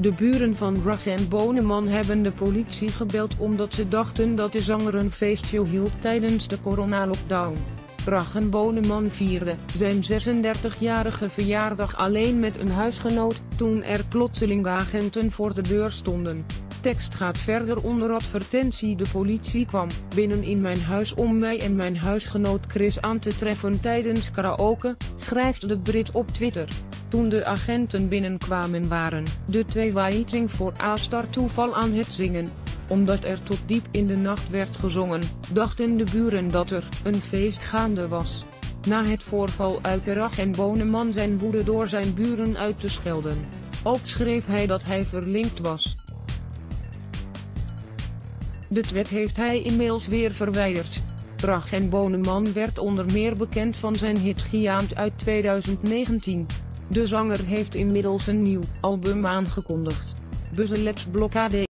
De buren van Rach en Boneman hebben de politie gebeld omdat ze dachten dat de zanger een feestje hield tijdens de coronalockdown. Rach Boneman vierde zijn 36-jarige verjaardag alleen met een huisgenoot, toen er plotseling agenten voor de deur stonden. Tekst gaat verder onder advertentie de politie kwam binnen in mijn huis om mij en mijn huisgenoot Chris aan te treffen tijdens karaoke, schrijft de Brit op Twitter. Toen de agenten binnenkwamen waren de twee waiting voor A-star toeval aan het zingen. Omdat er tot diep in de nacht werd gezongen, dachten de buren dat er een feest gaande was. Na het voorval uit de Rach en Boneman zijn woede door zijn buren uit te schelden. Ook schreef hij dat hij verlinkt was. De tweet heeft hij inmiddels weer verwijderd. Rach en Boneman werd onder meer bekend van zijn hit Giaand uit 2019. De zanger heeft inmiddels een nieuw album aangekondigd. Buzzelets blokkade